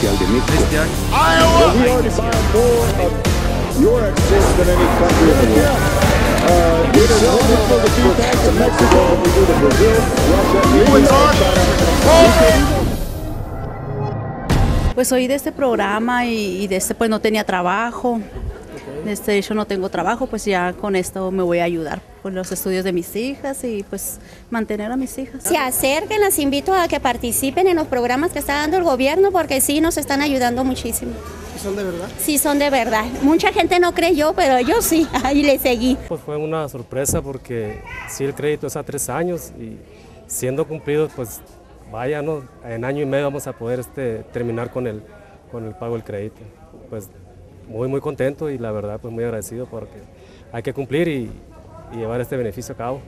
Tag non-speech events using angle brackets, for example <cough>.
De México. Pues oí de este programa y, y de este pues no tenía trabajo. De este hecho no tengo trabajo, pues ya con esto me voy a ayudar con los estudios de mis hijas y pues mantener a mis hijas. Se acerquen, las invito a que participen en los programas que está dando el gobierno porque sí nos están ayudando muchísimo. ¿Son de verdad? Sí, son de verdad. Mucha gente no creyó, pero yo sí, <laughs> ahí le seguí. Pues fue una sorpresa porque sí el crédito es a tres años y siendo cumplido, pues vaya, ¿no? en año y medio vamos a poder este, terminar con el, con el pago del crédito. Pues muy, muy contento y la verdad, pues muy agradecido porque hay que cumplir y, y llevar este beneficio a cabo.